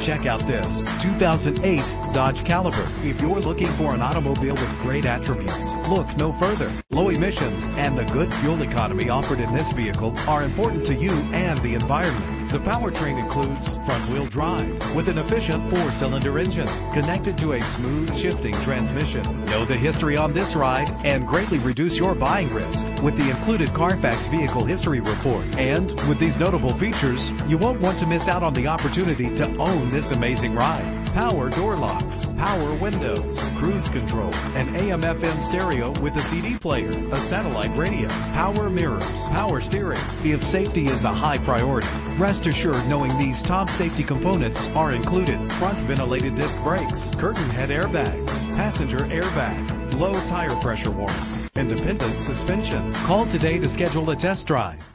check out this 2008 Dodge Caliber. If you're looking for an automobile with great attributes, look no further. Low emissions and the good fuel economy offered in this vehicle are important to you and the environment. The powertrain includes front-wheel drive with an efficient four-cylinder engine connected to a smooth shifting transmission. Know the history on this ride and greatly reduce your buying risk with the included Carfax Vehicle History Report. And with these notable features, you won't want to miss out on the opportunity to own this amazing ride. Power door locks, power windows, cruise control, an AM FM stereo with a CD player, a satellite radio, power mirrors, power steering. If safety is a high priority, rest assured knowing these top safety components are included. Front ventilated disc brakes, curtain head airbags, passenger airbag, low tire pressure warning, independent suspension. Call today to schedule a test drive.